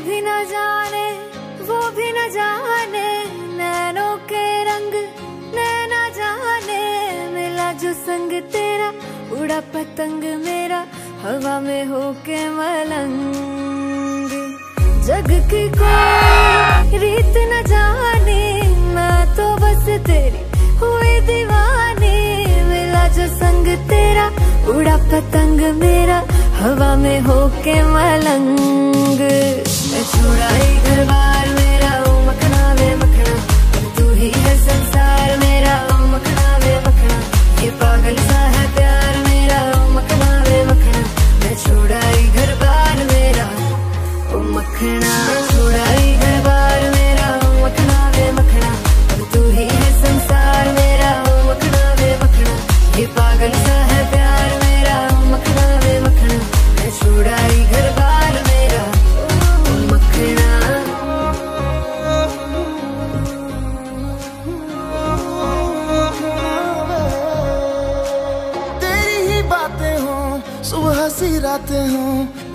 भी न जाने, वो भी न जाने, नैनों के रंग जाने, मिला जो संग तेरा, उड़ा पतंग मेरा हवा में होके मलंग। जग की कोई रीत न जाने मैं तो बस तेरी हुई दीवानी। मिला जो संग तेरा, उड़ा पतंग मेरा, हवा में होके मलंग। मैं छुड़ाई घर मखना छुड़ाई घर बार मेरा, मखना वे मखना। तू ही है संसार मेरा, मखना वे मखना। ये पागल सा है प्यार मेरा, मखना वे मखना। मैं छुड़ाई घर बार मेरा। मखना। तेरी ही बातें हो, सुबह सी रातें हो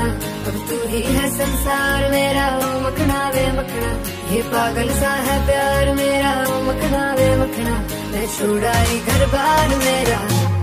मखना। अब तू ही है संसार मेरा, ओ मखना वे मखना। ये पागल सा है प्यार मेरा, ओ मखना वे मखना। मैं छोड़ाई घर बार मेरा।